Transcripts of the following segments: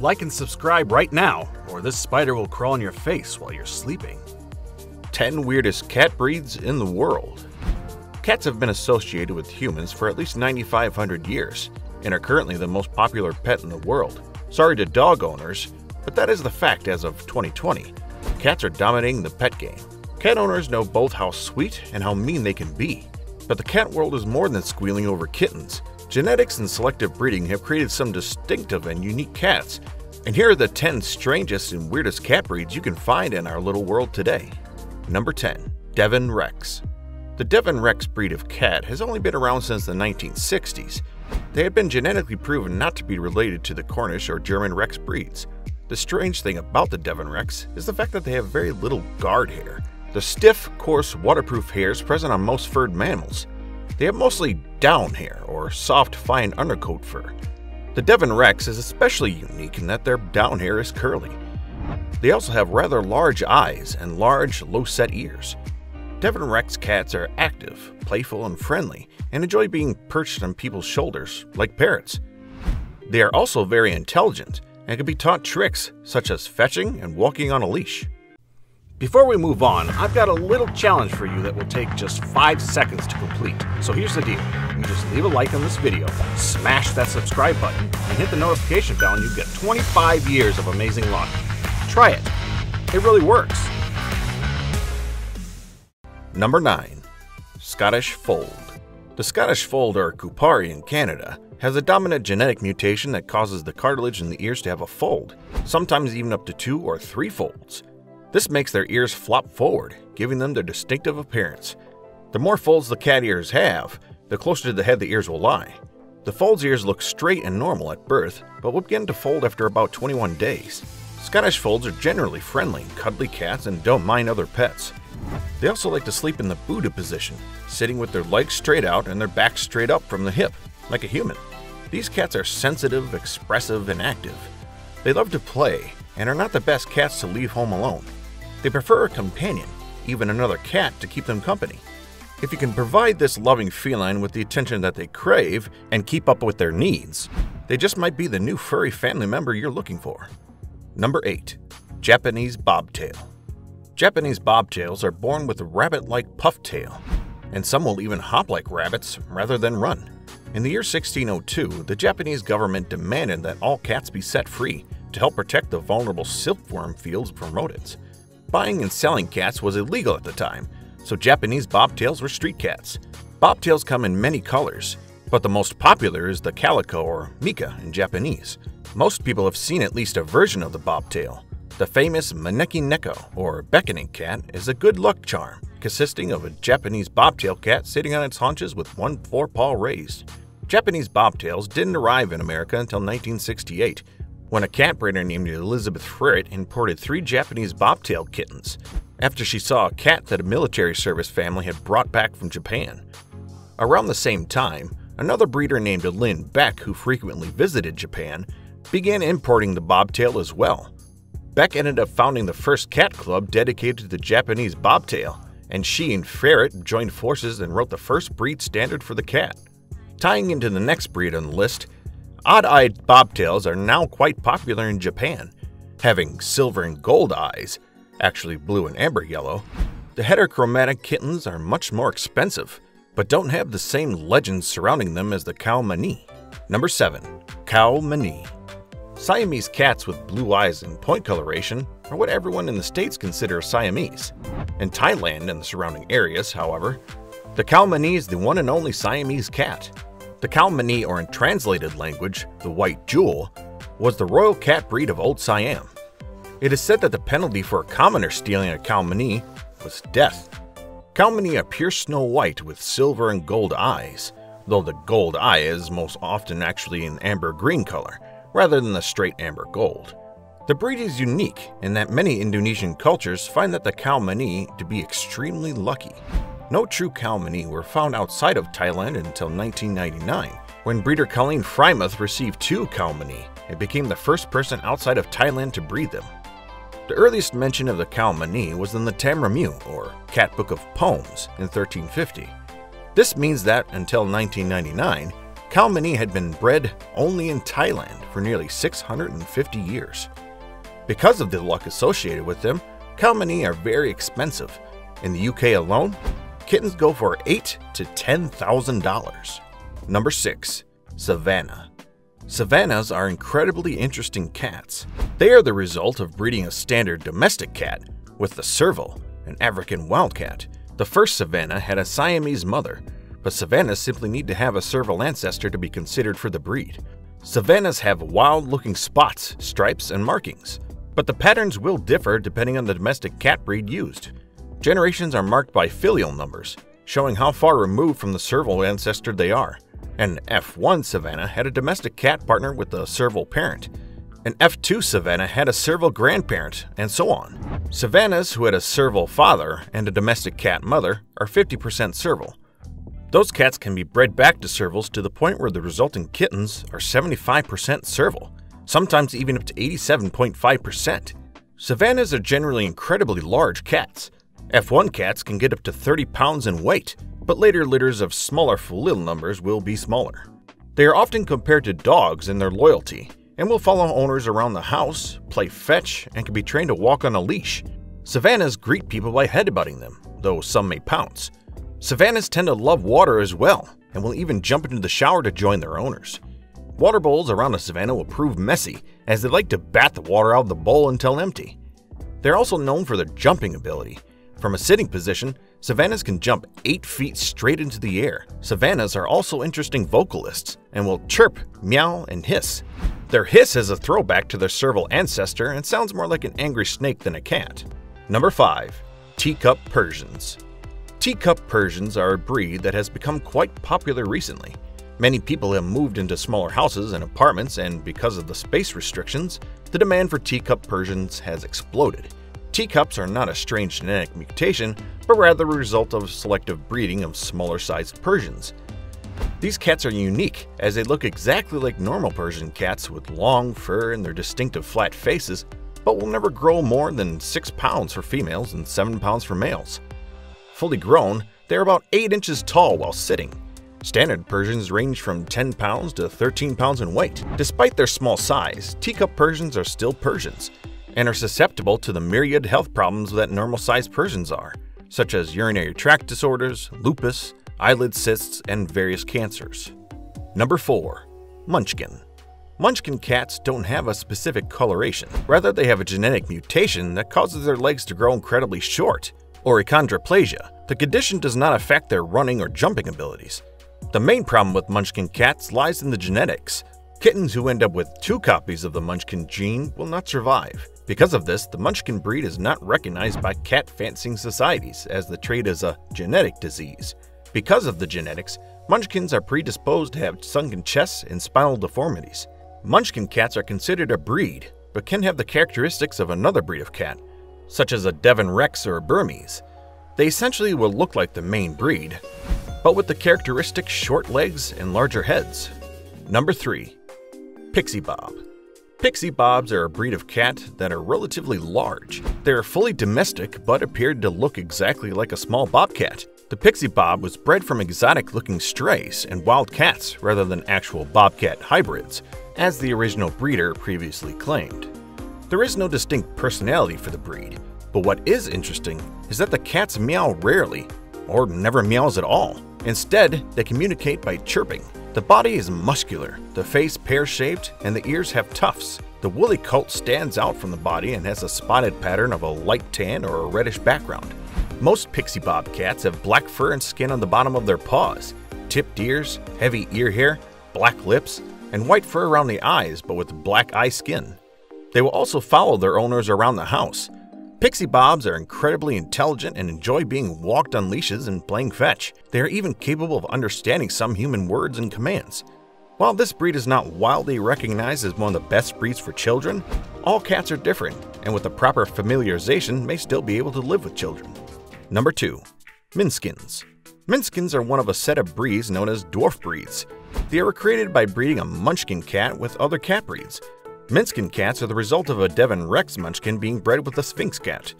Like and subscribe right now, or this spider will crawl in your face while you're sleeping. 10 weirdest cat breeds in the world. Cats have been associated with humans for at least 9,500 years and are currently the most popular pet in the world. Sorry to dog owners, but that is the fact as of 2020. Cats are dominating the pet game. Cat owners know both how sweet and how mean they can be. But the cat world is more than squealing over kittens. Genetics and selective breeding have created some distinctive and unique cats. And here are the 10 strangest and weirdest cat breeds you can find in our little world today. Number 10. Devon Rex. The Devon Rex breed of cat has only been around since the 1960s. They have been genetically proven not to be related to the Cornish or German Rex breeds. The strange thing about the Devon Rex is the fact that they have very little guard hair. The stiff, coarse, waterproof hairs present on most furred mammals. They have mostly down hair or soft, fine undercoat fur. The Devon Rex is especially unique in that their down hair is curly. They also have rather large eyes and large, low set ears. Devon Rex cats are active, playful, and friendly, and enjoy being perched on people's shoulders, like parrots. They are also very intelligent and can be taught tricks such as fetching and walking on a leash. Before we move on, I've got a little challenge for you that will take just 5 seconds to complete. So here's the deal. You just leave a like on this video, smash that subscribe button, and hit the notification bell and you get 25 years of amazing luck. Try it. It really works. Number 9. Scottish Fold The Scottish Fold, or Coupari in Canada, has a dominant genetic mutation that causes the cartilage in the ears to have a fold, sometimes even up to two or three folds. This makes their ears flop forward, giving them their distinctive appearance. The more folds the cat ears have, the closer to the head the ears will lie. The fold's ears look straight and normal at birth, but will begin to fold after about 21 days. Scottish Folds are generally friendly, and cuddly cats and don't mind other pets. They also like to sleep in the Buddha position, sitting with their legs straight out and their backs straight up from the hip, like a human. These cats are sensitive, expressive, and active. They love to play and are not the best cats to leave home alone. They prefer a companion, even another cat, to keep them company. If you can provide this loving feline with the attention that they crave and keep up with their needs, they just might be the new furry family member you're looking for. Number 8. Japanese Bobtail Japanese bobtails are born with a rabbit-like puff tail, and some will even hop like rabbits rather than run. In the year 1602, the Japanese government demanded that all cats be set free to help protect the vulnerable silkworm fields from rodents. Buying and selling cats was illegal at the time, so Japanese bobtails were street cats. Bobtails come in many colors, but the most popular is the calico or mika in Japanese. Most people have seen at least a version of the bobtail. The famous Maneki Neko, or beckoning cat, is a good luck charm, consisting of a Japanese bobtail cat sitting on its haunches with one forepaw raised. Japanese bobtails didn't arrive in America until 1968, when a cat breeder named Elizabeth Freret imported three Japanese bobtail kittens after she saw a cat that a military service family had brought back from Japan. Around the same time, another breeder named Lynn Beck, who frequently visited Japan, began importing the bobtail as well. Beck ended up founding the first cat club dedicated to the Japanese bobtail, and she and Freret joined forces and wrote the first breed standard for the cat. Tying into the next breed on the list Odd eyed bobtails are now quite popular in Japan, having silver and gold eyes, actually blue and amber yellow. The heterochromatic kittens are much more expensive, but don't have the same legends surrounding them as the Khao Mani. Number 7. Khao Mani Siamese cats with blue eyes and point coloration are what everyone in the States considers Siamese. In Thailand and the surrounding areas, however, the Khao Mani is the one and only Siamese cat. The Khao Mani, or in translated language, the White Jewel, was the royal cat breed of Old Siam. It is said that the penalty for a commoner stealing a Khao Mani was death. Khao Mani are pure snow white with silver and gold eyes, though the gold eye is most often actually an amber green color, rather than the straight amber gold. The breed is unique in that many Indonesian cultures find that the Mani to be extremely lucky. No true Mani were found outside of Thailand until 1999, when breeder Colleen Frymuth received two Mani and became the first person outside of Thailand to breed them. The earliest mention of the Mani was in the Tamra Maew, or Cat Book of Poems, in 1350. This means that, until 1999, Khao Mani had been bred only in Thailand for nearly 650 years. Because of the luck associated with them, Khao Mani are very expensive. In the UK alone, kittens go for eight to ten thousand dollars. Number six, Savannah. Savannahs are incredibly interesting cats. They are the result of breeding a standard domestic cat with the serval, an African wildcat. The first Savannah had a Siamese mother, but Savannahs simply need to have a serval ancestor to be considered for the breed. Savannahs have wild looking spots, stripes, and markings, but the patterns will differ depending on the domestic cat breed used. Generations are marked by filial numbers, showing how far removed from the serval ancestor they are. An F1 Savannah had a domestic cat partner with a serval parent. An F2 Savannah had a serval grandparent, and so on. Savannahs who had a serval father and a domestic cat mother are 50% serval. Those cats can be bred back to servals to the point where the resulting kittens are 75% serval, sometimes even up to 87.5%. Savannahs are generally incredibly large cats, F1 cats can get up to 30 pounds in weight, but later litters of smaller filial numbers will be smaller. They are often compared to dogs in their loyalty and will follow owners around the house, play fetch, and can be trained to walk on a leash. Savannahs greet people by headbutting them, though some may pounce. Savannahs tend to love water as well and will even jump into the shower to join their owners. Water bowls around a Savannah will prove messy as they like to bat the water out of the bowl until empty. They're also known for their jumping ability, from a sitting position, savannahs can jump 8 feet straight into the air. Savannahs are also interesting vocalists and will chirp, meow, and hiss. Their hiss is a throwback to their serval ancestor and sounds more like an angry snake than a cat. Number 5. Teacup Persians Teacup Persians are a breed that has become quite popular recently. Many people have moved into smaller houses and apartments, and because of the space restrictions, the demand for teacup Persians has exploded. Teacups are not a strange genetic mutation, but rather a result of selective breeding of smaller sized Persians. These cats are unique as they look exactly like normal Persian cats with long fur and their distinctive flat faces, but will never grow more than 6 pounds for females and 7 pounds for males. Fully grown, they are about 8 inches tall while sitting. Standard Persians range from 10 pounds to 13 pounds in weight. Despite their small size, teacup Persians are still Persians, and are susceptible to the myriad health problems that normal sized Persians are, such as urinary tract disorders, lupus, eyelid cysts, and various cancers. Number 4. Munchkin. Munchkin cats don't have a specific coloration, rather, they have a genetic mutation that causes their legs to grow incredibly short, or achondroplasia. The condition does not affect their running or jumping abilities. The main problem with Munchkin cats lies in the genetics. Kittens who end up with two copies of the Munchkin gene will not survive. Because of this, the Munchkin breed is not recognized by cat fancying societies as the trait is a genetic disease. Because of the genetics, Munchkins are predisposed to have sunken chests and spinal deformities. Munchkin cats are considered a breed, but can have the characteristics of another breed of cat, such as a Devon Rex or a Burmese. They essentially will look like the main breed, but with the characteristic short legs and larger heads. Number 3. Pixie Bob Pixie Bobs are a breed of cat that are relatively large. They are fully domestic but appeared to look exactly like a small bobcat. The Pixie Bob was bred from exotic looking strays and wild cats rather than actual bobcat hybrids, as the original breeder previously claimed. There is no distinct personality for the breed, but what is interesting is that the cats meow rarely, or never meows at all. Instead, they communicate by chirping. The body is muscular, the face pear-shaped, and the ears have tufts. The woolly coat stands out from the body and has a spotted pattern of a light tan or a reddish background. Most pixie bobcats have black fur and skin on the bottom of their paws, tipped ears, heavy ear hair, black lips, and white fur around the eyes but with black eye skin. They will also follow their owners around the house, Pixie Bobs are incredibly intelligent and enjoy being walked on leashes and playing fetch. They are even capable of understanding some human words and commands. While this breed is not widely recognized as one of the best breeds for children, all cats are different and with the proper familiarization may still be able to live with children. Number 2. Minskins Minskins are one of a set of breeds known as dwarf breeds. They were created by breeding a munchkin cat with other cat breeds, Minskin cats are the result of a Devon Rex munchkin being bred with a Sphynx cat.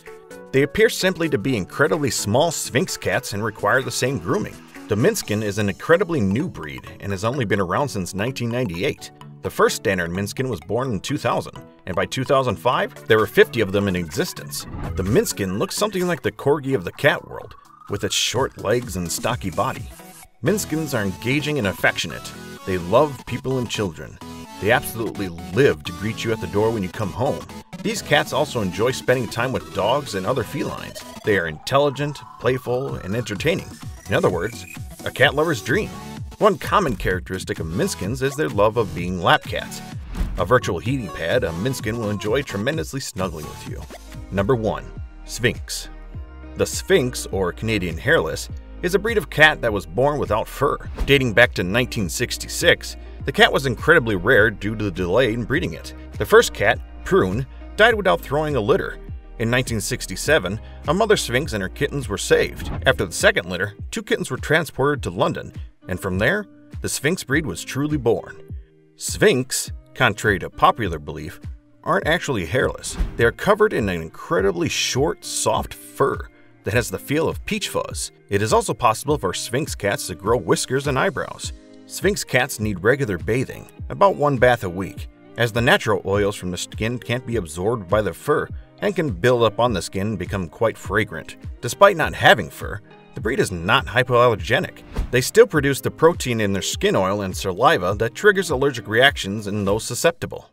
They appear simply to be incredibly small Sphynx cats and require the same grooming. The Minskin is an incredibly new breed and has only been around since 1998. The first standard Minskin was born in 2000, and by 2005, there were 50 of them in existence. The Minskin looks something like the Corgi of the cat world, with its short legs and stocky body. Minskins are engaging and affectionate. They love people and children. They absolutely live to greet you at the door when you come home. These cats also enjoy spending time with dogs and other felines. They are intelligent, playful, and entertaining. In other words, a cat lover's dream. One common characteristic of Minskins is their love of being lap cats. A virtual heating pad, a Minskin will enjoy tremendously snuggling with you. Number 1. Sphynx The Sphynx, or Canadian Hairless, is a breed of cat that was born without fur. Dating back to 1966, the cat was incredibly rare due to the delay in breeding it. The first cat, Prune, died without throwing a litter. In 1967, a mother sphynx and her kittens were saved. After the second litter, two kittens were transported to London, and from there, the sphynx breed was truly born. Sphynx, contrary to popular belief, aren't actually hairless. They are covered in an incredibly short, soft fur that has the feel of peach fuzz. It is also possible for sphynx cats to grow whiskers and eyebrows. Sphynx cats need regular bathing, about one bath a week, as the natural oils from the skin can't be absorbed by the fur and can build up on the skin and become quite fragrant. Despite not having fur, the breed is not hypoallergenic. They still produce the protein in their skin oil and saliva that triggers allergic reactions in those susceptible.